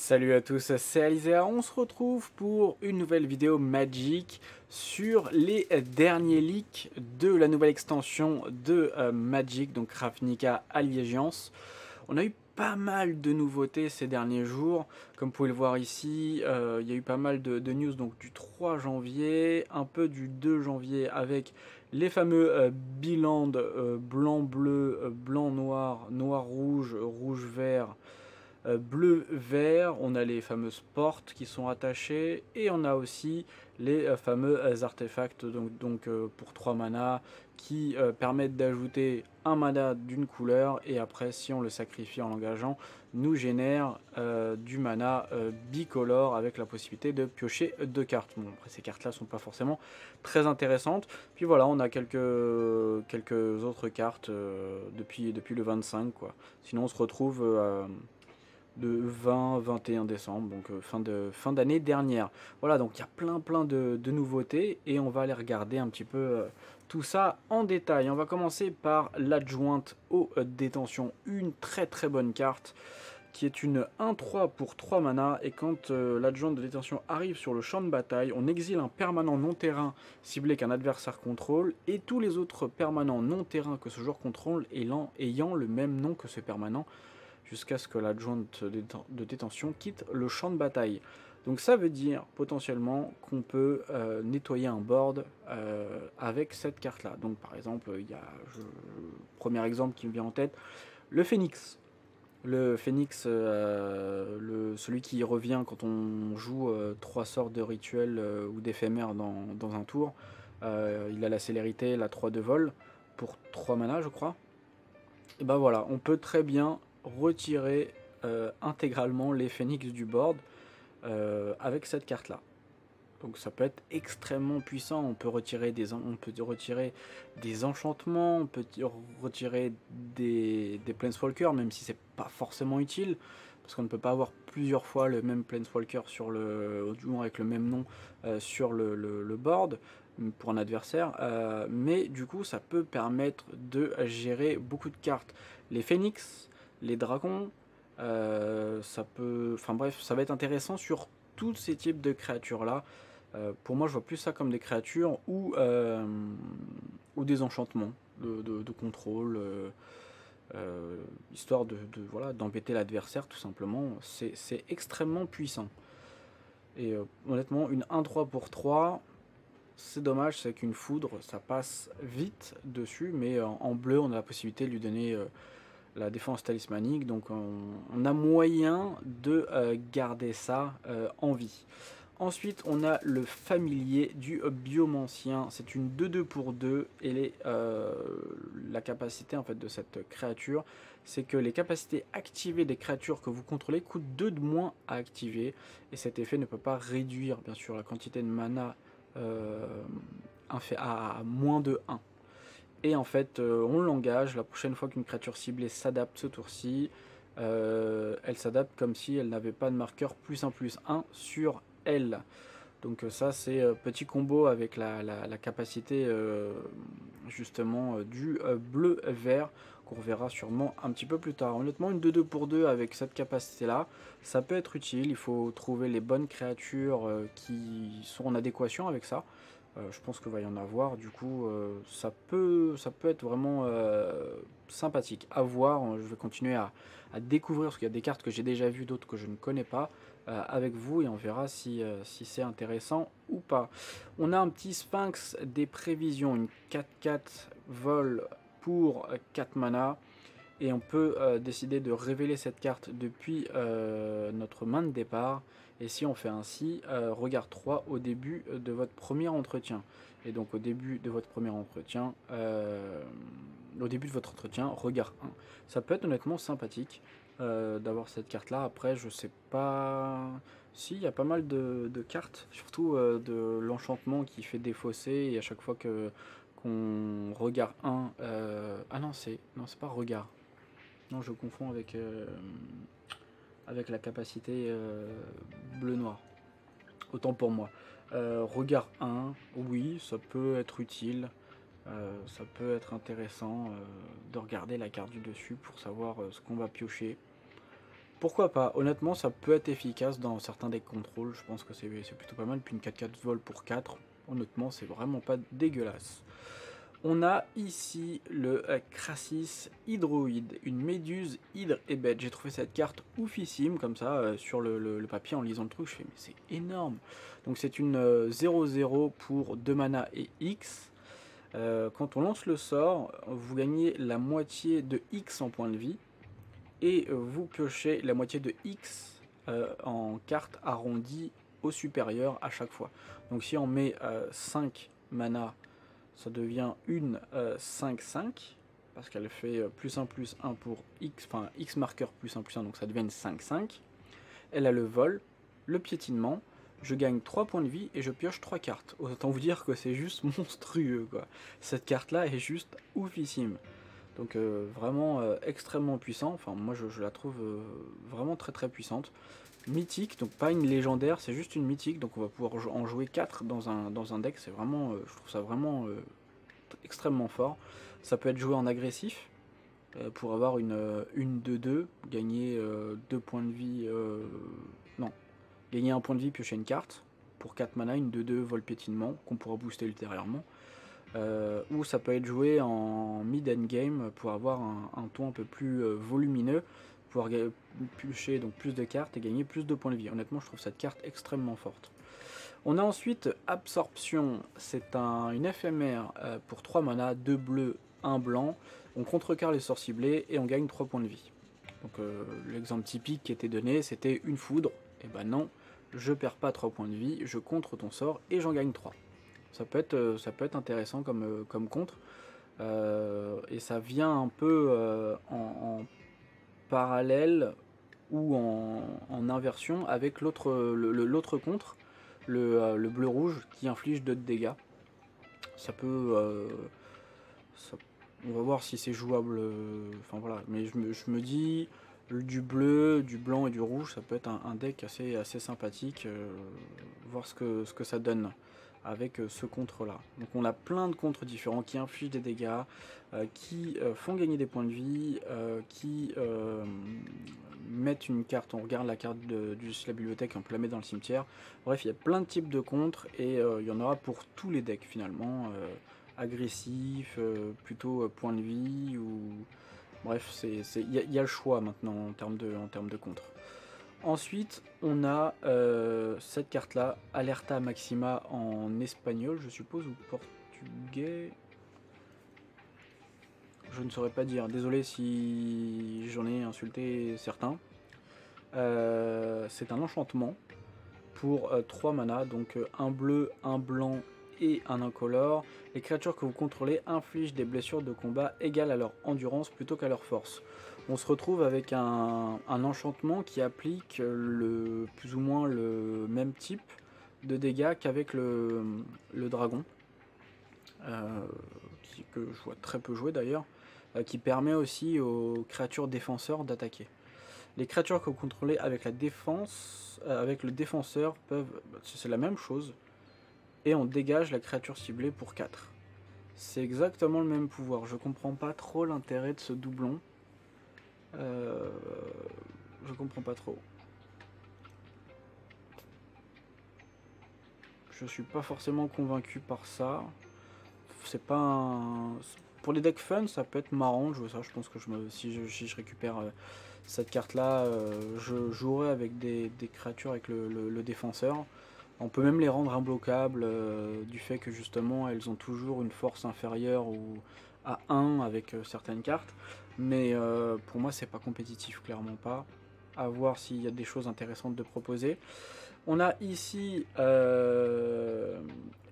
Salut à tous, c'est Alizea, on se retrouve pour une nouvelle vidéo Magic sur les derniers leaks de la nouvelle extension de euh, Magic, donc Ravnica Allégeance. On a eu pas mal de nouveautés ces derniers jours, comme vous pouvez le voir ici, euh, il y a eu pas mal de, news donc du 3 janvier, un peu du 2 janvier avec les fameux euh, bilans blanc-bleu, blanc-noir, noir-rouge, rouge-vert, euh, bleu-vert, on a les fameuses portes qui sont attachées et on a aussi les euh, fameux euh, artefacts donc, pour 3 mana qui permettent d'ajouter un mana d'une couleur et après si on le sacrifie en l'engageant nous génère du mana bicolore avec la possibilité de piocher deux cartes. Bon après ces cartes là sont pas forcément très intéressantes. Puis voilà on a quelques, quelques autres cartes depuis, depuis le 25 quoi. Sinon on se retrouve de 20-21 décembre, donc euh, fin de fin d'année dernière. Voilà, donc il y a plein plein de, nouveautés et on va aller regarder un petit peu euh, tout ça en détail. On va commencer par l'adjointe aux euh, détentions, une très très bonne carte qui est une 1-3 pour 3 mana et quand l'adjointe de détention arrive sur le champ de bataille, on exile un permanent non-terrain ciblé qu'un adversaire contrôle et tous les autres permanents non-terrain que ce joueur contrôle ayant le même nom que ce permanent jusqu'à ce que l'adjointe de détention quitte le champ de bataille. Donc ça veut dire potentiellement qu'on peut euh, nettoyer un board euh, avec cette carte là. Donc par exemple, il y a, premier exemple qui me vient en tête, le phénix. Le phénix, euh, celui qui revient quand on joue trois sorts de rituels ou d'éphémères dans, un tour. il a la célérité, la 3 de vol pour 3 mana je crois. Et ben voilà, on peut très bien retirer euh, intégralement les phénix du board euh, avec cette carte là. Donc ça peut être extrêmement puissant, on peut retirer des, on peut retirer des enchantements, on peut retirer des, planeswalkers, même si c'est pas forcément utile, parce qu'on ne peut pas avoir plusieurs fois le même planeswalker sur le, avec le même nom euh, sur le, le, board pour un adversaire, mais du coup ça peut permettre de gérer beaucoup de cartes. Les phénix, les dragons, euh, ça peut, enfin bref, ça va être intéressant sur tous ces types de créatures là. Euh, pour moi, je vois plus ça comme des créatures ou, euh, ou des enchantements de, contrôle, histoire de, voilà d'embêter l'adversaire tout simplement. C'est extrêmement puissant. Et honnêtement, une 1-3 pour 3, c'est dommage, c'est qu'une foudre, ça passe vite dessus, mais en, bleu, on a la possibilité de lui donner la défense talismanique. Donc on, a moyen de euh, garder ça euh, en vie. Ensuite, on a le familier du biomancien. C'est une 2-2 pour 2 et euh, la capacité en fait de cette créature, c'est que les capacités activées des créatures que vous contrôlez coûtent 2 de moins à activer et cet effet ne peut pas réduire bien sûr la quantité de mana à moins de 1. Et en fait, euh, on l'engage. La prochaine fois qu'une créature ciblée s'adapte ce tour-ci, euh, elle s'adapte comme si elle n'avait pas de marqueur plus 1 plus 1 sur elle. Donc euh, ça c'est petit combo avec la, capacité justement du bleu-vert qu'on verra sûrement un petit peu plus tard. Honnêtement une 2-2 pour 2 avec cette capacité là, ça peut être utile. Il faut trouver les bonnes créatures qui sont en adéquation avec ça. Euh, je pense qu'il va y en avoir, du coup euh, ça, peut, être vraiment euh, sympathique à voir. Je vais continuer à, découvrir, parce qu'il y a des cartes que j'ai déjà vues, d'autres que je ne connais pas, avec vous, et on verra si, si c'est intéressant ou pas. On a un petit Sphinx des prévisions, une 4-4 vol pour 4 mana. Et on peut décider de révéler cette carte depuis notre main de départ et si on fait ainsi, euh, regard 3 au début de votre premier entretien. Et donc au début de votre premier entretien, euh, au début de votre entretien, regard 1. Ça peut être honnêtement sympathique euh, d'avoir cette carte là. Après, je sais pas. Si, il y a pas mal de, cartes, surtout de l'enchantement qui fait défausser et à chaque fois que qu'on regarde 1. ah non, c'est non, c'est pas regard. Non, je confonds avec avec la capacité euh, bleu-noir. Autant pour moi. Euh, regard 1, oui, ça peut être utile. Euh, ça peut être intéressant de regarder la carte du dessus pour savoir ce qu'on va piocher. Pourquoi pas? Honnêtement, ça peut être efficace dans certains decks contrôle. Je pense que c'est plutôt pas mal. Puis une 4-4 vol pour 4, honnêtement, c'est vraiment pas dégueulasse. On a ici le euh, Crassis Hydroïde, une méduse hydre et bête. J'ai trouvé cette carte oufissime, comme ça, euh, sur le, papier, en lisant le truc, je fais, mais c'est énorme. Donc c'est une 0-0 euh, pour 2 mana et X. quand on lance le sort, vous gagnez la moitié de X en points de vie, et vous piochez la moitié de X en carte arrondie au supérieur à chaque fois. Donc si on met 5 mana ça devient une 5-5, euh, parce qu'elle fait euh, plus 1 plus 1 pour x, enfin x marqueur plus 1 plus 1, donc ça devient une 5-5. Elle a le vol, le piétinement, je gagne 3 points de vie et je pioche 3 cartes. Autant vous dire que c'est juste monstrueux, quoi. Cette carte-là est juste oufissime. Donc euh, vraiment extrêmement puissant, enfin moi je la trouve vraiment très très puissante mythique, donc pas une légendaire, c'est juste une mythique, donc on va pouvoir en jouer 4 dans un, dans un deck, c'est vraiment, euh, je trouve ça vraiment euh, extrêmement fort. Ça peut être joué en agressif, euh, pour avoir une 1-2-2, gagner 2 points de vie, non, gagner un point de vie, piocher une carte, pour 4 mana, une 2-2 vol piétinement, qu'on pourra booster ultérieurement. ou ça peut être joué en mid-end game pour avoir un ton un peu plus volumineux, pouvoir piocher donc plus de cartes et gagner plus de points de vie. Honnêtement, je trouve cette carte extrêmement forte. On a ensuite Absorption, c'est un, une éphémère euh, pour 3 mana, 2 bleus, 1 blanc. On contrecarre les sorts ciblés et on gagne 3 points de vie. Donc euh, l'exemple typique qui était donné, c'était une foudre. Et ben non, je perds pas 3 points de vie, je contre ton sort et j'en gagne 3. Ça peut être, euh, ça peut être intéressant comme contre. et ça vient un peu en parallèle ou en, inversion avec l'autre contre, le, le bleu-rouge qui inflige 2 de dégâts. Ça peut... Euh, on va voir si c'est jouable. Euh, enfin voilà, mais je me, je me, dis du bleu, du blanc et du rouge, ça peut être un, deck assez, assez sympathique. Euh, voir ce que, ce que ça donne avec euh, ce contre-là. Donc on a plein de contres différents qui infligent des dégâts, euh, qui euh, font gagner des points de vie, qui mettent une carte, on regarde la carte de, la bibliothèque, on peut la mettre dans le cimetière. Bref, il y a plein de types de contres et il y en aura pour tous les decks finalement. agressif, plutôt point de vie, ou... Bref, il y, y, a le choix maintenant en termes de, en termes de contres. Ensuite, on a euh, cette carte-là, Alerta Maxima en espagnol, je suppose, ou portugais. Je ne saurais pas dire. Désolé si j'en ai insulté certains. Euh, c'est un enchantement pour 3 euh, mana, donc un bleu, un blanc et un incolore. Les créatures que vous contrôlez infligent des blessures de combat égales à leur endurance plutôt qu'à leur force on se retrouve avec un, enchantement qui applique le, plus ou moins le même type de dégâts qu'avec le, dragon, euh, que je vois très peu jouer d'ailleurs, euh, qui permet aussi aux créatures défenseurs d'attaquer. Les créatures que vous contrôlez avec la défense, euh, avec le défenseur peuvent, c'est la même chose, et on dégage la créature ciblée pour 4. C'est exactement le même pouvoir, je comprends pas trop l'intérêt de ce doublon. Euh, je comprends pas trop. Je suis pas forcément convaincu par ça. C'est pas un... Pour les decks fun, ça peut être marrant de jouer ça. Je pense que je me... si, je, récupère euh, cette carte-là, euh, je jouerai avec des, créatures avec le, défenseur. On peut même les rendre imbloquables du fait que justement elles ont toujours une force inférieure ou à 1 avec certaines cartes. Mais euh, pour moi, c'est pas compétitif, clairement pas. À voir s'il y a des choses intéressantes de proposer. On a ici euh,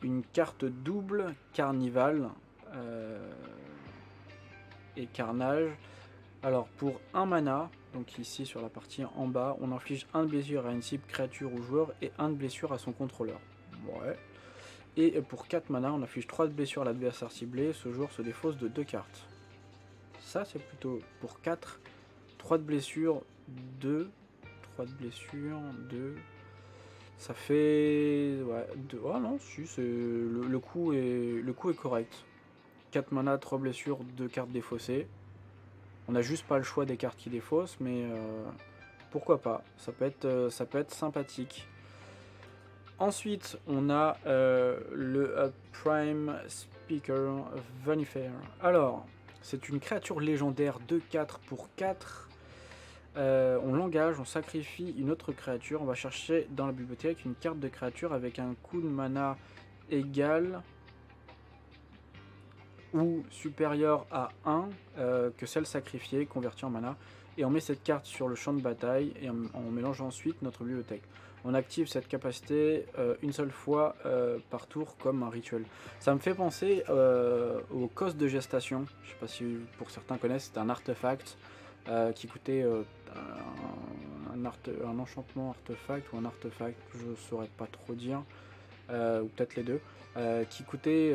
une carte double carnival euh, et carnage. Alors pour un mana, donc ici sur la partie en bas, on inflige un de blessure à une cible créature ou joueur et un de blessure à son contrôleur. Ouais. Et pour 4 mana, on inflige 3 de blessure à l'adversaire ciblé. Ce joueur se défausse de 2 cartes ça, c'est plutôt pour 4. 3 de blessure, 2. 3 de blessure, 2. Ça fait... Ouais, 2. Ah non, si. Le, coup est... le coup est correct. 4 mana, 3 blessures, 2 cartes défaussées. On n'a juste pas le choix des cartes qui défaussent, mais... Euh, pourquoi pas, ça peut être, ça peut être sympathique. Ensuite, on a le Prime Speaker Vanifair. Alors, c'est une créature légendaire de 4 pour 4. on l'engage, on sacrifie une autre créature. On va chercher dans la bibliothèque une carte de créature avec un coût de mana égal ou supérieur à 1 euh, que celle sacrifiée, convertie en mana. Et on met cette carte sur le champ de bataille et on, mélange ensuite notre bibliothèque. On active cette capacité euh, une seule fois euh, par tour comme un rituel. Ça me fait penser au cost de gestation. Je sais pas si pour certains connaissent, c'est un artefact qui coûtait un, un, enchantement artefact ou un artefact, je saurais pas trop dire, ou peut-être les deux, qui coûtait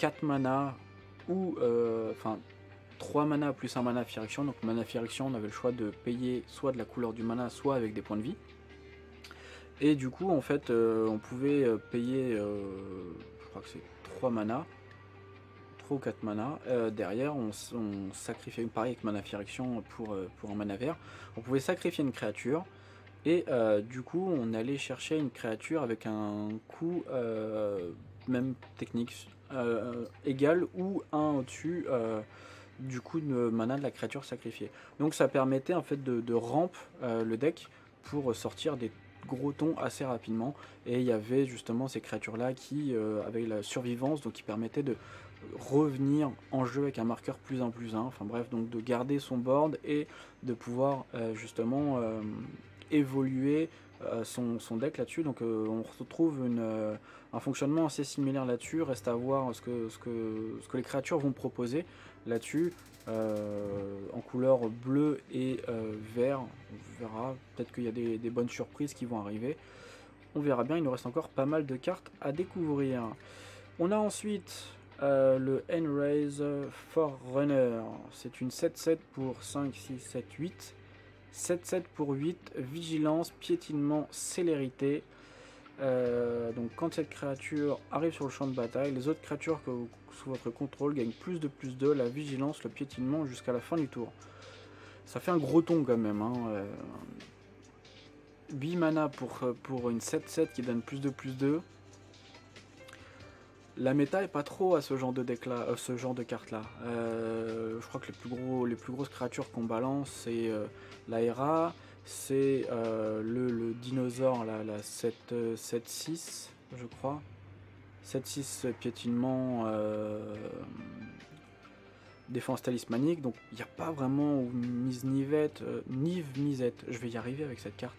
4 mana ou euh, enfin 3 mana plus un mana Firection. Donc mana Firection, on avait le choix de payer soit de la couleur du mana, soit avec des points de vie. Et du coup, en fait, euh, on pouvait euh, payer, je crois que c'est 3 mana, 3 ou 4 mana. derrière, on, sacrifiait, pareil avec mana Firection pour, pour un mana vert, on pouvait sacrifier une créature. Et du coup, on allait chercher une créature avec un coût même technique euh, égal ou 1 au-dessus euh, du coup de mana de la créature sacrifiée. Donc ça permettait en fait de, ramp euh, le deck pour sortir des gros tons assez rapidement. Et il y avait justement ces créatures là qui avaient la survivance donc qui permettaient de revenir en jeu avec un marqueur plus 1 plus 1 enfin bref donc de garder son board et de pouvoir justement évoluer son, son, deck là-dessus donc on retrouve une un fonctionnement assez similaire là-dessus. Reste à voir ce que, ce, que, ce que les créatures vont proposer là-dessus. Euh, en couleur bleu et euh, vert. On verra. Peut-être qu'il y a des, bonnes surprises qui vont arriver. On verra bien. Il nous reste encore pas mal de cartes à découvrir. On a ensuite euh, le Enraise Forerunner. C'est une 7-7 pour 5, 6, 7, 8. 7-7 pour 8. Vigilance, piétinement, célérité. Euh, donc quand cette créature arrive sur le champ de bataille, les autres créatures sous votre contrôle gagnent plus de plus de la vigilance, le piétinement jusqu'à la fin du tour. Ça fait un gros ton quand même. Hein, 8 euh. mana pour, pour une 7-7 qui donne plus de plus de. La méta est pas trop à ce genre de deck là, euh, ce genre de carte là. je crois que les plus, gros, les plus grosses créatures qu'on balance c'est la Hera, c'est euh, le, dinosaure, là, la 7-6, euh, je crois. 7-6 piétinement, euh, défense talismanique. Donc il n'y a pas vraiment mise nivette, Nive Misette. Je vais y arriver avec cette carte.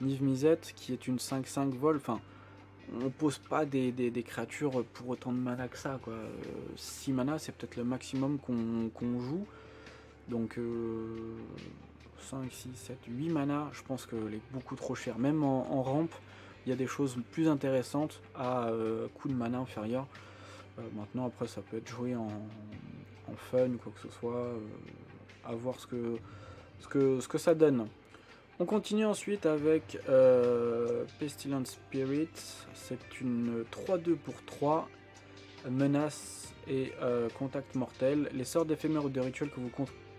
Nive Misette qui est une 5-5 vol. Enfin, on pose pas des, créatures pour autant de mana que ça. Quoi. 6 mana, c'est peut-être le maximum qu'on joue. Donc 5, 6, 7, 8 mana, je pense qu'elle est beaucoup trop chère. Même en, rampe, il y a des choses plus intéressantes à euh, coût de mana inférieur. Euh, maintenant, après, ça peut être joué en, fun ou quoi que ce soit. Euh, à voir ce, que, ce que ça donne. On continue ensuite avec Pestilent Spirit. C'est une 3-2 pour 3. Menace et contact mortel. Les sorts d'éphémères ou de rituels que vous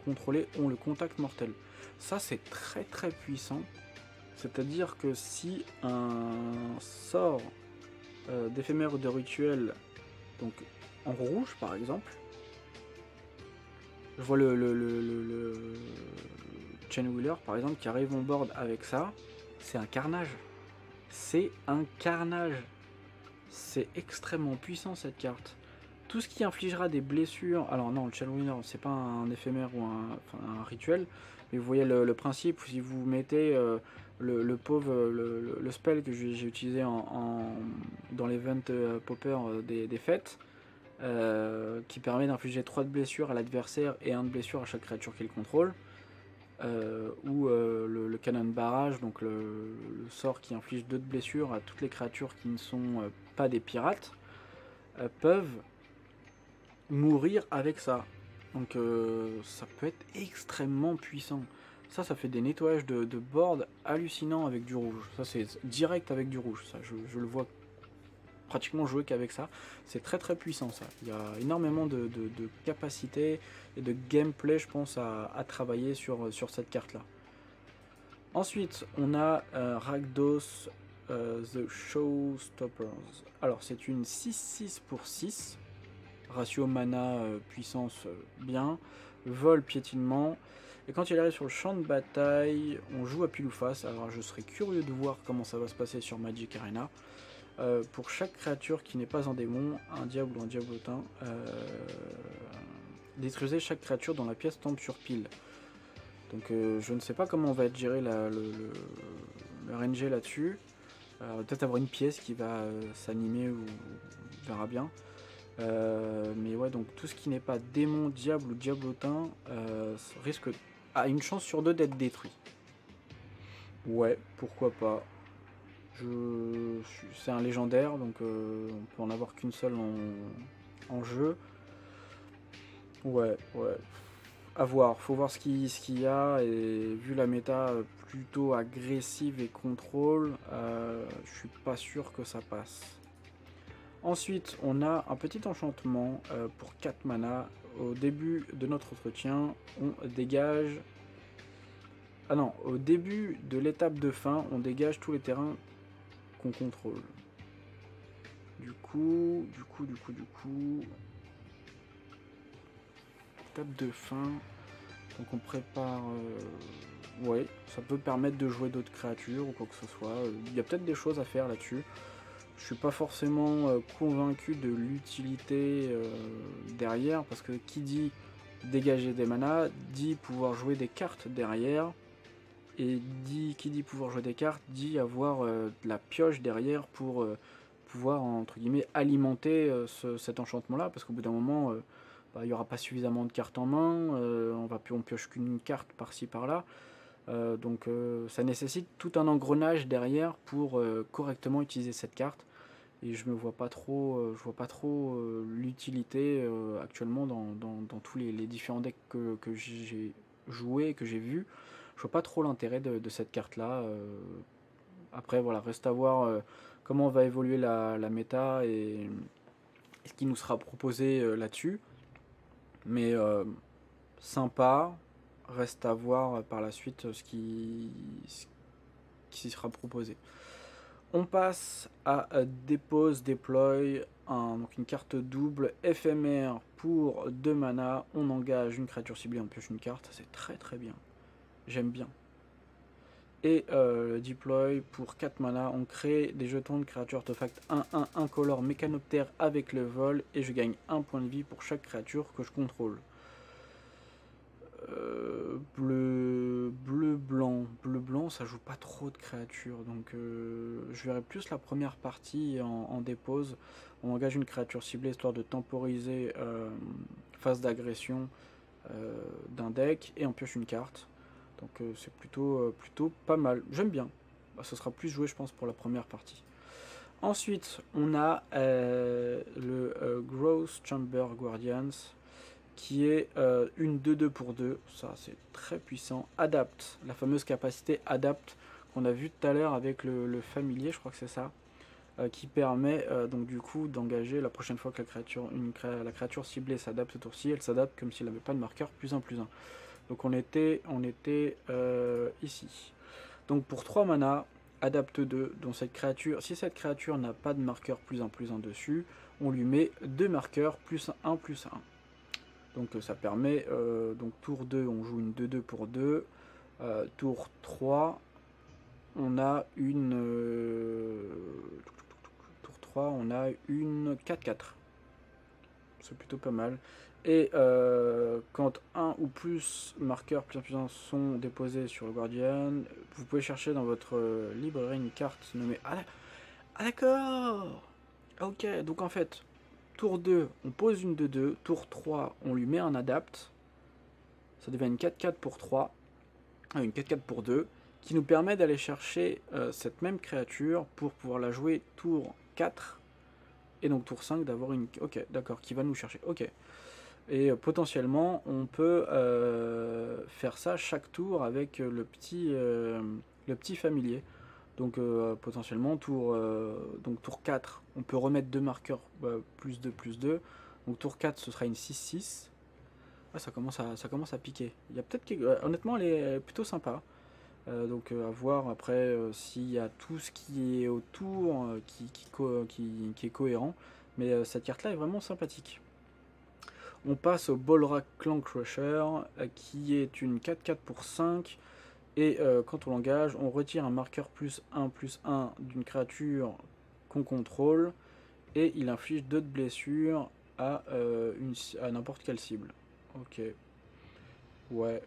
contrôlez ont le contact mortel. Ça, c'est très très puissant. C'est-à-dire que si un sort euh, d'éphémère ou de rituel, donc en rouge par exemple, je vois le, le, le, Chain Wheeler par exemple qui arrive en board avec ça, c'est un carnage. C'est un carnage. C'est extrêmement puissant cette carte. Tout ce qui infligera des blessures. Alors non, le Chain Wheeler, c'est pas un éphémère ou un rituel, vous voyez le, principe, si vous mettez euh, le, pauvre, le, spell que j'ai utilisé dans l'event euh, popper euh, des, fêtes, qui permet d'infliger 3 de blessures à l'adversaire et 1 de blessure à chaque créature qu'il contrôle, ou le, canon barrage, donc le, sort qui inflige 2 de blessures à toutes les créatures qui ne sont pas des pirates, peuvent mourir avec ça. Donc euh, ça peut être extrêmement puissant. Ça, ça fait des nettoyages de, board hallucinants avec du rouge. Ça, c'est direct avec du rouge. Ça, je, le vois pratiquement jouer qu'avec ça. C'est très très puissant ça. Il y a énormément de, de, capacité et de gameplay, je pense, à, travailler sur, sur cette carte-là. Ensuite, on a euh, Ragdos euh, The Showstoppers. Alors, c'est une 6-6 pour 6. Ratio mana, euh, puissance, bien. Vol, piétinement. Et quand il arrive sur le champ de bataille, on joue à pile ou face. Alors, je serais curieux de voir comment ça va se passer sur Magic Arena. Pour chaque créature qui n'est pas un démon, un diable ou un diablotin, détruisez chaque créature dont la pièce tombe sur pile. Donc euh, je ne sais pas comment on va être géré le, RNG là-dessus. Peut-être avoir une pièce qui va euh, s'animer ou on verra bien. Euh, mais ouais, donc tout ce qui n'est pas démon, diable ou diablotin risque a une chance sur deux d'être détruit. Ouais, pourquoi pas. Je, c'est un légendaire, donc on peut en avoir qu'une seule en, jeu. Ouais, ouais à voir, faut voir ce qu'il y a et vu la méta plutôt agressive et contrôle, euh, je suis pas sûr que ça passe. Ensuite, on a un petit enchantement euh, pour 4 mana. Au début de notre entretien, on dégage... Ah non, au début de l'étape de fin, on dégage tous les terrains contrôle. Du coup, du coup, du coup, du coup de fin. Donc on prépare... Euh, ouais, ça peut permettre de jouer d'autres créatures ou quoi que ce soit. Il y a peut-être des choses à faire là-dessus. Je suis pas forcément euh, convaincu de l'utilité euh, derrière, parce que qui dit dégager des manas, dit pouvoir jouer des cartes derrière, et dit, qui dit pouvoir jouer des cartes, dit avoir de la pioche derrière pour pouvoir, entre guillemets, alimenter cet enchantement-là, parce qu'au bout d'un moment, bah, il n'y aura pas suffisamment de cartes en main, euh, on va on pioche qu'une carte par-ci par-là. Euh, donc euh, ça nécessite tout un engrenage derrière pour correctement utiliser cette carte. Et je ne vois pas trop, je vois pas trop l'utilité actuellement dans, tous les, différents decks que, j'ai joué, que j'ai vu. Je vois pas trop l'intérêt de, cette carte là. après voilà, reste à voir comment va évoluer la, méta et ce qui nous sera proposé là-dessus. Mais euh, sympa, reste à voir par la suite ce qui, qui sera proposé. On passe à dépose, déploy, donc une carte double éphémère pour 2 mana. On engage une créature ciblée, on pioche une carte, c'est très très bien. J'aime bien. Et euh, deploy pour 4 mana, on crée des jetons de créature artefact 1-1 incolore mécanoptère avec le vol et je gagne un point de vie pour chaque créature que je contrôle. Euh, bleu, bleu, blanc. Bleu, blanc, ça joue pas trop de créatures. Donc euh, je verrai plus la première partie en, dépose. On engage une créature ciblée histoire de temporiser phase d'agression d'un deck et on pioche une carte. Donc euh, c'est plutôt, euh, plutôt pas mal. J'aime bien. Bah, ce sera plus joué, je pense, pour la première partie. Ensuite, on a euh, le Gross Chamber Guardians, qui est une 2-2 pour 2. Ça, c'est très puissant. Adapte, la fameuse capacité Adapte qu'on a vu tout à l'heure avec le, familier, je crois que c'est ça. qui permet donc du coup d'engager la prochaine fois que la créature, une la créature ciblée s'adapte ce tour-ci, elle s'adapte comme s'il n'avait pas de marqueur plus 1 plus 1. Donc on était, on était euh, ici. Donc pour 3 mana, adapte 2, dont cette créature, si cette créature n'a pas de marqueur plus 1 plus 1 dessus, on lui met 2 marqueurs plus 1 plus 1. Donc euh, ça permet, euh, donc tour 2 on joue une 2-2 pour 2, tour 3 on a une, tour 3 on a une 4-4. C'est plutôt pas mal. Et euh, quand un ou plus marqueurs plus puissants sont déposés sur le Guardian, vous pouvez chercher dans votre librairie une carte nommée... Ah, ah d'accord. Ok, donc en fait, tour 2, on pose une de 2, tour 3, on lui met un adapt, ça devient une 4-4 pour 3, ah, une 4-4 pour 2, qui nous permet d'aller chercher euh, cette même créature pour pouvoir la jouer tour 4, et donc tour 5 d'avoir une... Ok, d'accord, qui va nous chercher, ok. Et euh, potentiellement, on peut euh, faire ça chaque tour avec euh, le petit, le petit familier. Donc potentiellement, tour, donc tour 4, on peut remettre deux marqueurs plus 2, plus 2. Donc tour 4, ce sera une 6-6. Ah, ça, commence à, ça commence à piquer. Il y a peut-être honnêtement, elle est plutôt sympa. donc à voir après s'il y a tout ce qui est autour qui, qui, est cohérent. Mais cette carte là est vraiment sympathique. On passe au Bolrak Clan Crusher qui est une 4-4 pour 5. Et quand on l'engage, on retire un marqueur plus 1 plus 1 d'une créature qu'on contrôle. Et il inflige 2 de blessures à, à n'importe quelle cible. Ok. Ouais.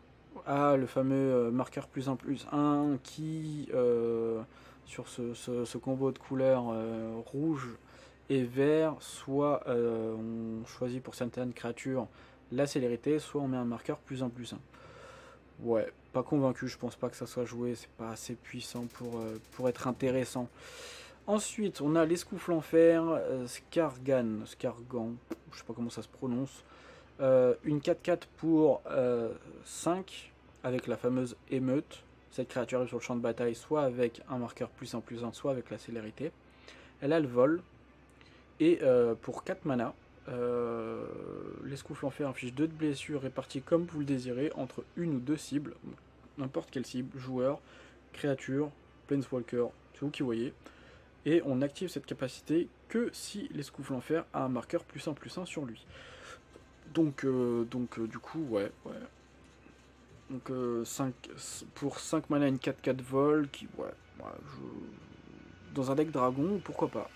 Ah, le fameux euh, marqueur plus 1 plus 1 qui, euh, sur ce, combo de couleurs euh, rouge et vert, soit on choisit pour certaines créatures la célérité, soit on met un marqueur plus 1 plus 1. Ouais, pas convaincu, je pense pas que ça soit joué, c'est pas assez puissant pour, pour être intéressant. Ensuite, on a l'escoufle en fer, Skargan, Skargan, je sais pas comment ça se prononce. Euh, une 4-4 pour 5 euh, avec la fameuse émeute. Cette créature est sur le champ de bataille soit avec un marqueur plus 1 plus 1, soit avec la célérité. Elle a le vol. Et euh, pour 4 mana, l'escoufle en fer inflige 2 de blessures réparties comme vous le désirez entre une ou deux cibles. N'importe quelle cible, joueur, créature, planeswalker, c'est vous qui voyez. Et on active cette capacité que si l'escoufle en fer a un marqueur plus 1 plus 1 sur lui. Donc, euh, donc euh, du coup, ouais, ouais. Donc, 5, euh, pour 5 mana, une 4-4 vol, qui, ouais, dans un deck dragon, pourquoi pas.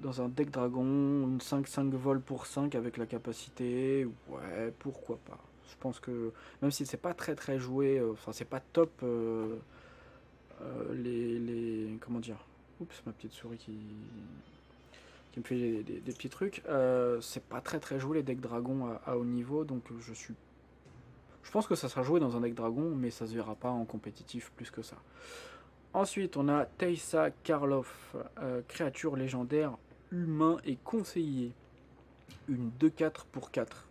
Dans un deck dragon, une 5-5 vol pour 5 avec la capacité, ouais, pourquoi pas. Je pense que, même si c'est pas très très joué, enfin, c'est pas top, les, les. Comment dire Oups, ma petite souris qui qui me fait des, petits trucs. Euh, c'est pas très très joué les decks dragons à, haut niveau, donc je suis. Je pense que ça sera joué dans un deck dragon, mais ça se verra pas en compétitif plus que ça. Ensuite, on a Teisa Karloff, euh, créature légendaire, humain et conseiller. Une 2-4 pour 4.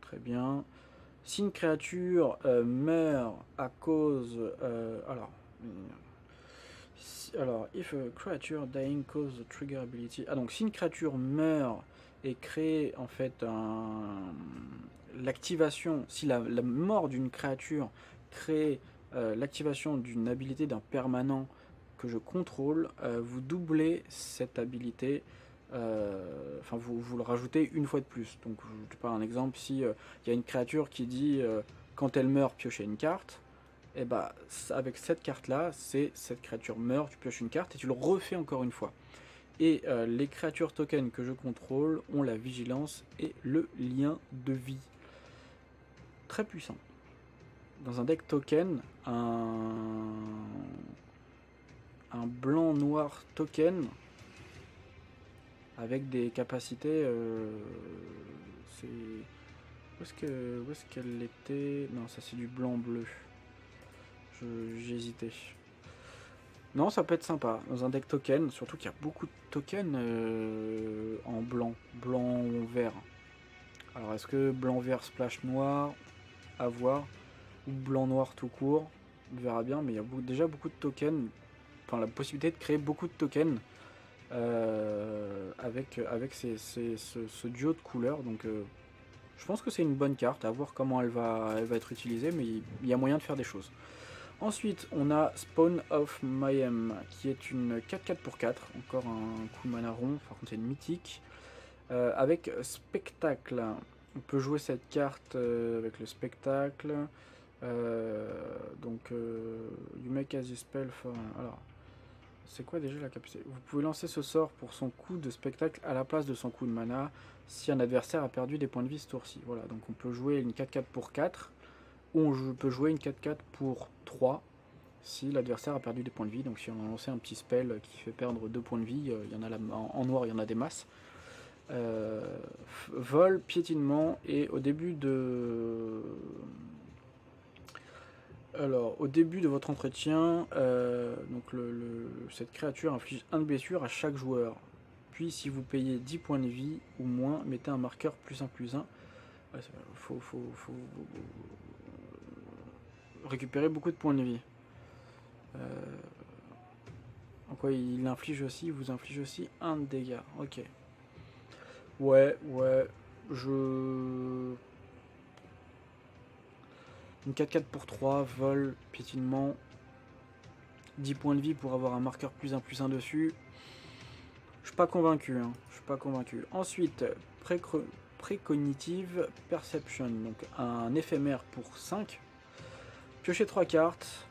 Très bien. Si une créature euh, meurt à cause... alors, alors, if a creature dying cause the trigger ability. Ah, donc si une créature meurt et crée en fait l'activation, si la, mort d'une créature crée euh, l'activation d'une habilité d'un permanent que je contrôle, euh, vous doublez cette habilité. Euh, enfin, vous, vous le rajoutez une fois de plus. Donc, je te un exemple. Si il y a une créature qui dit quand elle meurt, piochez une carte et eh bah avec cette carte là, c'est cette créature meurt, tu pioches une carte et tu le refais encore une fois. Et euh, les créatures tokens que je contrôle ont la vigilance et le lien de vie. Très puissant. Dans un deck token, un, un blanc-noir token avec des capacités. Euh, c'est. Où est-ce qu'elle était? Non, ça c'est du blanc-bleu j'ai hésité. Non, ça peut être sympa. Dans un deck token, surtout qu'il y a beaucoup de tokens euh, en blanc, blanc ou vert. Alors, est-ce que blanc-vert splash noir À voir. Ou blanc-noir tout court? On verra bien, mais il y a déjà beaucoup de tokens. Enfin, la possibilité de créer beaucoup de tokens euh, avec, avec ce, duo de couleurs. Donc, euh, je pense que c'est une bonne carte. À voir comment elle va, elle va être utilisée, mais il y a moyen de faire des choses. Ensuite, on a Spawn of Mayhem, qui est une 4-4 pour 4, encore un coup de mana rond, par contre c'est une mythique, euh, avec Spectacle. On peut jouer cette carte avec le Spectacle. Donc, you make as spell for... Alors, c'est quoi déjà la capacité? Vous pouvez lancer ce sort pour son coup de spectacle à la place de son coup de mana si un adversaire a perdu des points de vie ce tour-ci. Voilà, donc on peut jouer une 4-4 pour 4 ou on peut jouer une 4-4 pour 3 si l'adversaire a perdu des points de vie. Donc si on a lancé un petit spell qui fait perdre 2 points de vie, euh, il y en a noir il y en a des masses. Euh, vol, piétinement et au début de alors au début de votre entretien euh, cette créature inflige 1 de blessure à chaque joueur puis si vous payez 10 points de vie ou moins mettez un marqueur plus 1 plus 1 faut, faut, faut, récupérer beaucoup de points de vie. Euh, en quoi il inflige aussi, il vous inflige aussi un de dégâts. Ok. Ouais, ouais. Je. Une 4-4 pour 3, vol, piétinement. 10 points de vie pour avoir un marqueur plus 1 plus 1 dessus. Je suis pas convaincu. Hein. Je suis pas convaincu. Ensuite, précognitive perception. Donc un éphémère pour 5. Piocher 3 cartes.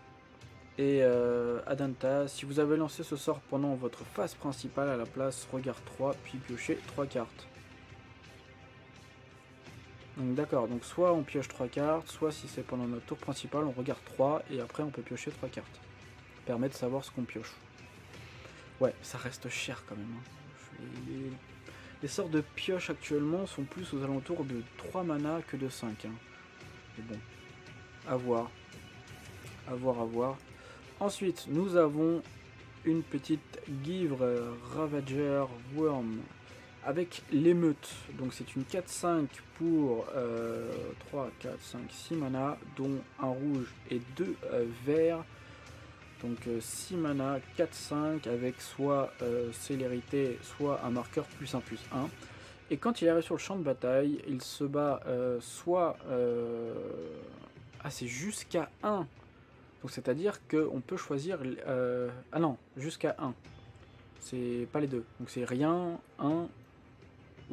Et euh, Adanta, si vous avez lancé ce sort pendant votre phase principale à la place, regarde 3, puis piocher 3 cartes. D'accord, donc soit on pioche 3 cartes, soit si c'est pendant notre tour principal, on regarde 3 et après on peut piocher 3 cartes. permet de savoir ce qu'on pioche. Ouais, ça reste cher quand même. Hein. Les... sorts de pioche actuellement sont plus aux alentours de 3 mana que de 5. Hein. Mais bon, à voir. À voir, à voir. Ensuite, nous avons une petite Givre Ravager Worm avec l'émeute. Donc c'est une 4-5 pour 3, 4, 5, 6 mana, dont un rouge et deux euh, verts. Donc 6 euh, mana, 4-5 avec soit euh, célérité, soit un marqueur plus 1 plus 1. Et quand il arrive sur le champ de bataille, il se bat soit... ah c'est jusqu'à 1. Donc c'est-à-dire qu'on peut choisir... ah non, jusqu'à 1. C'est pas les deux. Donc c'est rien, 1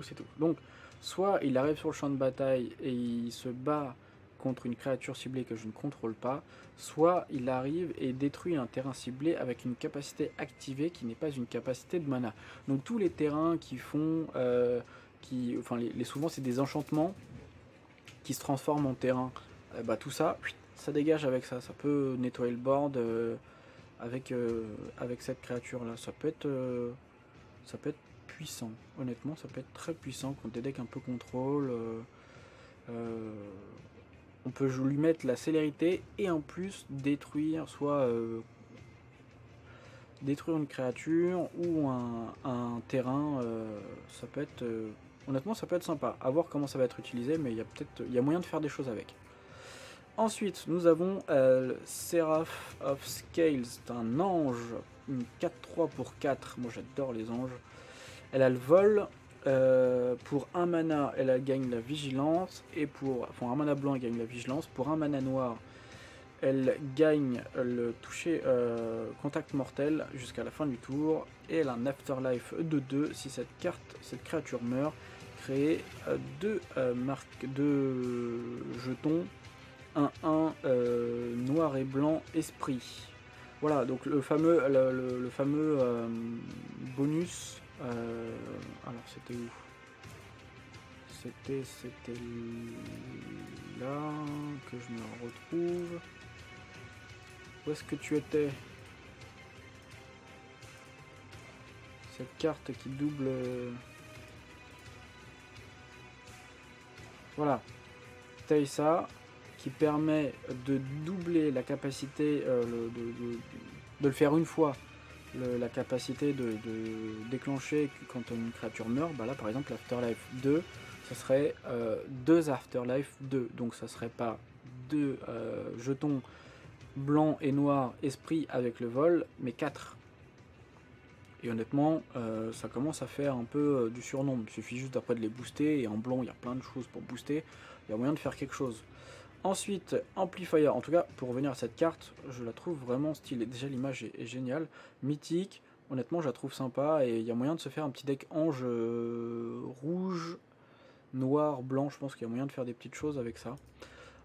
c'est tout. Donc, soit il arrive sur le champ de bataille et il se bat contre une créature ciblée que je ne contrôle pas, soit il arrive et détruit un terrain ciblé avec une capacité activée qui n'est pas une capacité de mana. Donc tous les terrains qui font, euh, qui, enfin les, souvent c'est des enchantements qui se transforment en terrain. Euh, bah tout ça, ça dégage avec ça. Ça peut nettoyer le board euh, avec avec cette créature là. Ça peut être, ça peut être Honnêtement, ça peut être très puissant contre des decks un peu contrôle. Euh, euh, on peut lui mettre la célérité et en plus détruire soit euh, détruire une créature ou un, terrain. ça peut être honnêtement ça peut être sympa. À voir comment ça va être utilisé, mais il y a peut-être il y a moyen de faire des choses avec. Ensuite, nous avons Seraph of Scales, c'est un ange, une 4-3 pour 4. Moi j'adore les anges. Elle a le vol. Euh, pour un mana, elle gagne la vigilance. Et pour enfin, un mana blanc, elle gagne la vigilance. Pour un mana noir, elle gagne le toucher euh, contact mortel jusqu'à la fin du tour. Et elle a un afterlife de 2 si cette carte, cette créature meurt. Créer euh, deux marques, de jetons. Un 1 noir et blanc esprit. Voilà, donc le fameux, le fameux bonus euh, alors c'était où? C'était c'était là que je me retrouve. Où est-ce que tu étais? Cette carte qui double. Voilà. T'as ça qui permet de doubler la capacité euh, de, le faire une fois la capacité de, déclencher quand une créature meurt, bah là par exemple l'Afterlife 2, ça serait euh, deux Afterlife 2, donc ça serait pas deux euh, jetons blancs et noirs esprit avec le vol, mais quatre. Et honnêtement, euh, ça commence à faire un peu du surnombre. Il suffit juste après de les booster. Et en blanc, il y a plein de choses pour booster. Il y a moyen de faire quelque chose. Ensuite, Amplifier, en tout cas, pour revenir à cette carte, je la trouve vraiment stylée. Déjà, l'image est, géniale. Mythique, honnêtement, je la trouve sympa. Et il y a moyen de se faire un petit deck ange euh, rouge, noir, blanc. Je pense qu'il y a moyen de faire des petites choses avec ça.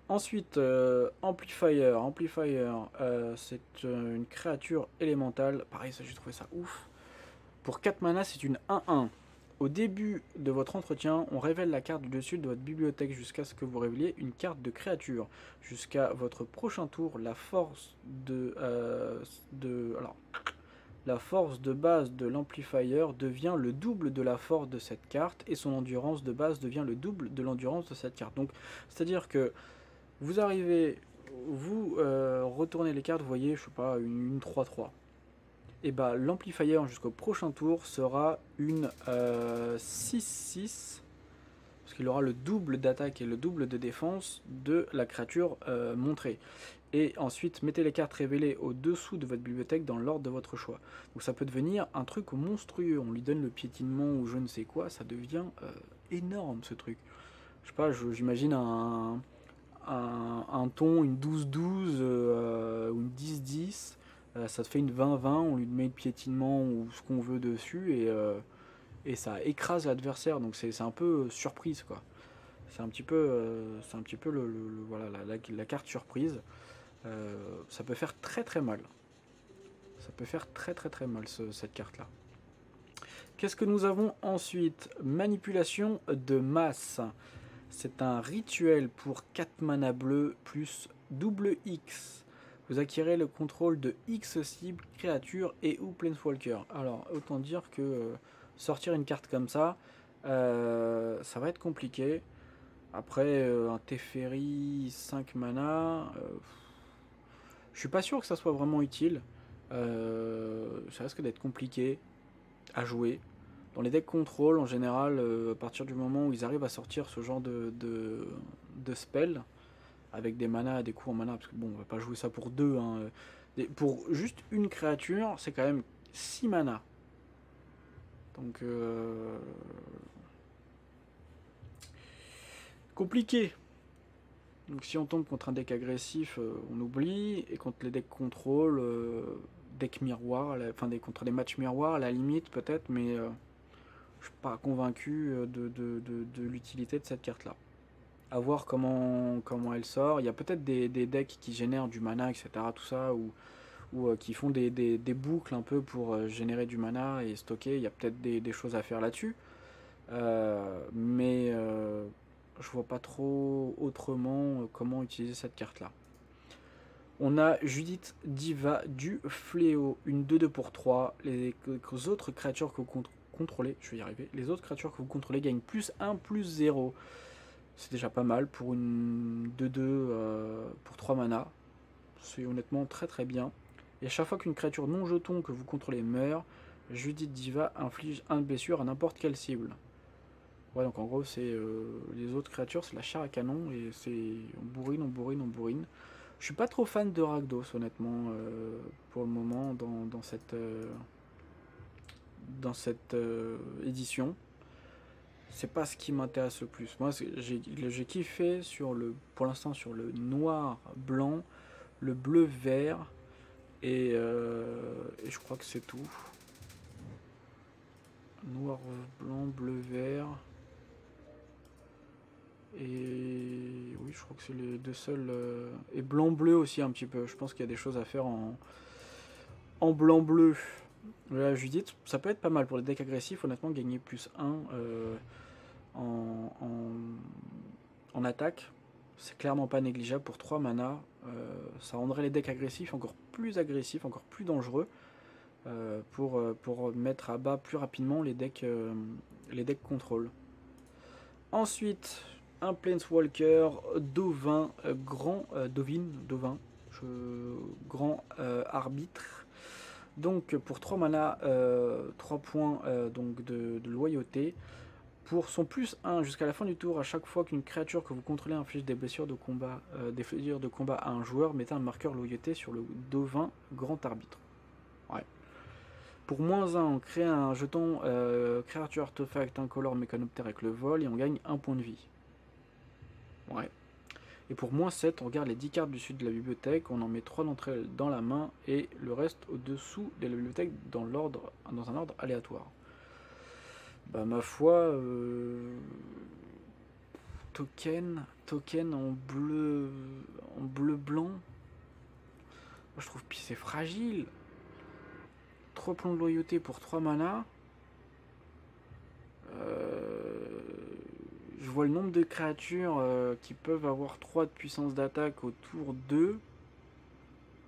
Ensuite, euh, Amplifier. Amplifier, euh, c'est une créature élémentale. Pareil, ça, j'ai trouvé ça ouf. Pour 4 mana, c'est une 1-1. Au début de votre entretien, on révèle la carte du dessus de votre bibliothèque jusqu'à ce que vous révéliez une carte de créature. Jusqu'à votre prochain tour, la force de, euh, la force de base de l'amplifier devient le double de la force de cette carte et son endurance de base devient le double de l'endurance de cette carte. Donc, c'est-à-dire que vous arrivez, vous euh, retournez les cartes, vous voyez, je sais pas, une 3-3 et bah, l'amplifier jusqu'au prochain tour sera une 6-6 euh, parce qu'il aura le double d'attaque et le double de défense de la créature euh, montrée. Et ensuite, mettez les cartes révélées au-dessous de votre bibliothèque dans l'ordre de votre choix. Donc ça peut devenir un truc monstrueux. On lui donne le piétinement ou je ne sais quoi, ça devient euh, énorme ce truc. Je sais pas, j'imagine un, un, ton, une 12-12 ou une 10-10. Ça te fait une 20-20, on lui met le piétinement ou ce qu'on veut dessus et, et ça écrase l'adversaire. Donc c'est un peu surprise quoi. C'est un petit peu, c'est un petit peu le, voilà, la, carte surprise. ça peut faire très très mal. Ça peut faire très très très mal cette carte là. Qu'est-ce que nous avons ensuite? Manipulation de masse. C'est un rituel pour 4 mana bleus plus double X. Vous acquérez le contrôle de X cible, créature et ou Planeswalker. Alors, autant dire que euh, sortir une carte comme ça, euh, ça va être compliqué. Après, euh, un Teferi 5 mana, je suis pas sûr que ça soit vraiment utile. ça risque d'être compliqué à jouer. Dans les decks contrôle, en général, à partir du moment où ils arrivent à sortir ce genre de, de, spell, avec des manas, des coups en mana, parce que bon, on va pas jouer ça pour deux, hein, pour juste une créature, c'est quand même 6 manas. Donc, euh, compliqué. Donc si on tombe contre un deck agressif, euh, on oublie, et contre les decks contrôle, deck miroir, enfin des, contre des matchs miroirs, à la limite peut-être, mais je suis pas convaincu euh, de, l'utilité de cette carte là. À voir comment, comment elle sort. Il y a peut-être des, decks qui génèrent du mana, etc. Tout ça, ou, ou euh, qui font des, boucles un peu pour euh, générer du mana et stocker. Il y a peut-être des, choses à faire là-dessus. mais je vois pas trop autrement comment utiliser cette carte là. On a Judith Diva du Fléau, une 2-2 pour 3. Les, autres créatures que vous contrôlez, je vais y arriver, les autres créatures que vous contrôlez gagnent plus 1, plus 0. C'est déjà pas mal pour une 2-2 euh, pour 3 mana. C'est honnêtement très très bien. Et à chaque fois qu'une créature non jeton que vous contrôlez meurt, Judith Diva inflige 1 de blessure à n'importe quelle cible. Ouais, donc en gros, c'est euh, les autres créatures, c'est la chair à canon et c'est on bourrine, on bourrine, on bourrine. Je suis pas trop fan de Rakdos, honnêtement, euh, pour le moment, dans cette, édition. C'est pas ce qui m'intéresse le plus. Moi, j'ai kiffé sur le, pour l'instant sur le noir, blanc, le bleu, vert, et, euh, je crois que c'est tout. Noir, blanc, bleu, vert. Et oui, je crois que c'est les deux seuls. Euh, et blanc-bleu aussi un petit peu. Je pense qu'il y a des choses à faire en, en blanc-bleu. Là, Judith, ça peut être pas mal pour les decks agressifs, honnêtement, gagner plus 1 euh, en, attaque. C'est clairement pas négligeable pour 3 mana. Euh, ça rendrait les decks agressifs encore plus agressifs, encore plus dangereux. Euh, pour, pour mettre à bas plus rapidement les decks, les decks contrôle. Ensuite, un Planeswalker, Dovin, grand, Dovin, grand arbitre donc pour 3 mana, 3 euh, points euh, donc de, loyauté. Pour son plus 1 jusqu'à la fin du tour, à chaque fois qu'une créature que vous contrôlez inflige des blessures de combat, euh, des blessures de combat à un joueur, mettez un marqueur loyauté sur le Dovin Grand Arbitre. Pour moins 1, on crée un jeton créature artefact incolore mécanoptère avec le vol et on gagne 1 point de vie. Ouais. Et pour moins 7, on regarde les 10 cartes du sud de la bibliothèque, on en met 3 d'entre elles dans la main et le reste au-dessous de la bibliothèque dans un ordre aléatoire. Bah ma foi, euh, token, token en bleu, en bleu blanc. Je trouve que c'est fragile. 3 plans de loyauté pour 3 mana. Euh, je vois le nombre de créatures euh, qui peuvent avoir 3 de puissance d'attaque au tour 2.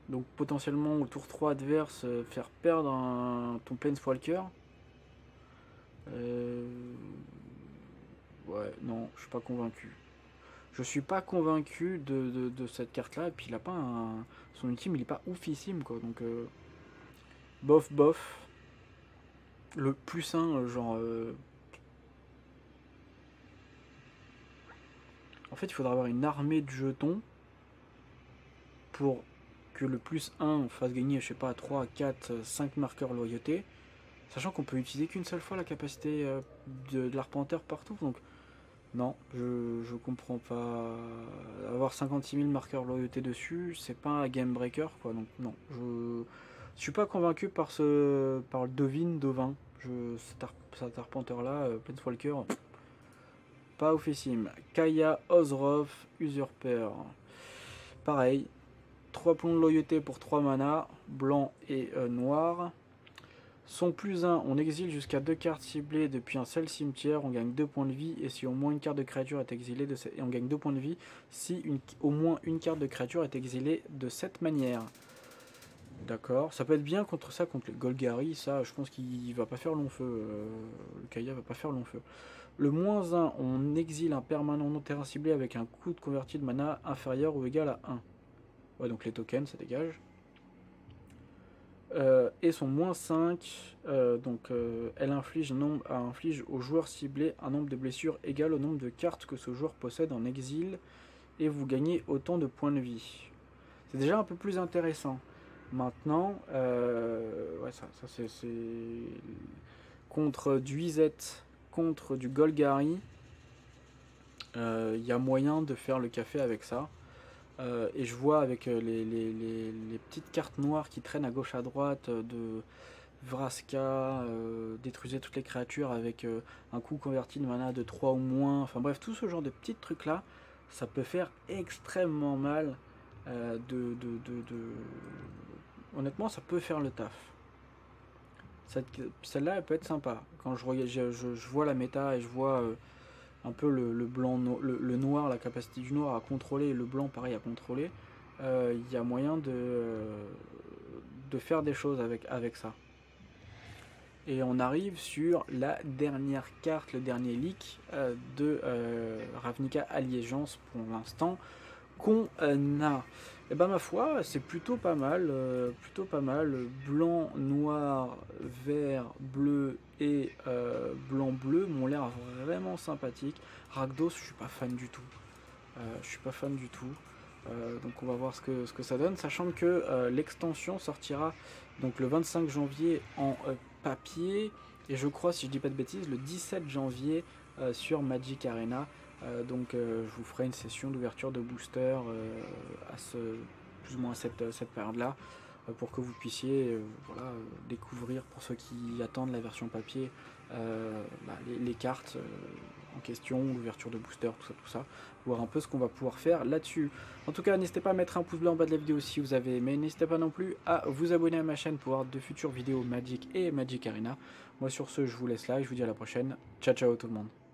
Donc potentiellement au tour 3 adverse, euh, faire perdre un, ton Planeswalker. Non, je suis pas convaincu. Je suis pas convaincu de, cette carte là. Et puis il a pas un. Son ultime il est pas oufissime quoi. Donc euh, bof bof. Le plus 1, genre En fait, il faudra avoir une armée de jetons pour que le plus 1 fasse gagner, je sais pas, 3, 4, 5 marqueurs loyauté. Sachant qu'on peut utiliser qu'une seule fois la capacité euh, de, l'arpenteur partout. Donc Non, je, je comprends pas. Avoir 56 000 marqueurs loyauté dessus, c'est pas un game breaker quoi. Donc non, je, suis pas convaincu par ce par le Dovin. Je, cet, arpenteur là, euh, Planeswalker, pas oufissime. Kaya Ozrov Usurper. Pareil, 3 points de loyauté pour 3 mana, blanc et euh, noir. Son plus 1, on exile jusqu'à 2 cartes ciblées depuis un seul cimetière, on gagne 2 points de vie, et si au moins une carte de créature est exilée, de et on gagne 2 points de vie si au moins une carte de créature est exilée de cette manière. D'accord, ça peut être bien contre ça, contre le Golgari, ça je pense qu'il va pas faire long feu, euh, le Kaya va pas faire long feu. Le moins 1, on exile un permanent non terrain ciblé avec un coût de converti de mana inférieur ou égal à 1. Ouais, donc les tokens, ça dégage. Euh, et son moins 5, euh, donc euh, elle inflige, nombre, inflige au joueur ciblé un nombre de blessures égal au nombre de cartes que ce joueur possède en exil, et vous gagnez autant de points de vie. C'est déjà un peu plus intéressant. Maintenant, ça, ça c'est contre du Izet, contre du Golgari, il y a moyen de faire le café avec ça. Euh, et je vois avec euh, les, petites cartes noires qui traînent à gauche à droite euh, de Vraska, détruisez toutes les créatures avec un coup converti de mana de 3 ou moins, enfin bref, tout ce genre de petits trucs là, ça peut faire extrêmement mal. de, Honnêtement, ça peut faire le taf. Celle-là, elle peut être sympa. Quand je, je, je, vois la méta et je vois un peu le, blanc, le, noir, la capacité du noir à contrôler, le blanc pareil à contrôler, euh, il y a moyen de, de faire des choses avec, avec ça. Et on arrive sur la dernière carte, le dernier leak euh, de euh, Ravnica Allégeance pour l'instant qu'on a. Et eh ben ma foi, c'est plutôt pas mal, euh, plutôt pas mal. Blanc, noir, vert, bleu et euh, blanc-bleu m'ont l'air vraiment sympathiques. Rakdos, je suis pas fan du tout. Euh, je suis pas fan du tout. donc on va voir ce que, ce que ça donne, sachant que l'extension sortira donc le 25 janvier en papier et je crois, si je dis pas de bêtises, le 17 janvier sur Magic Arena. Euh, donc euh, je vous ferai une session d'ouverture de booster euh, à ce, plus ou moins cette, cette période-là pour que vous puissiez découvrir pour ceux qui attendent la version papier bah, les, cartes en question, l'ouverture de booster, tout ça, tout ça, voir un peu ce qu'on va pouvoir faire là-dessus. En tout cas, n'hésitez pas à mettre un pouce bleu en bas de la vidéo si vous avez aimé, n'hésitez pas non plus à vous abonner à ma chaîne pour voir de futures vidéos Magic et Magic Arena. Moi sur ce, je vous laisse là et je vous dis à la prochaine. Ciao ciao tout le monde.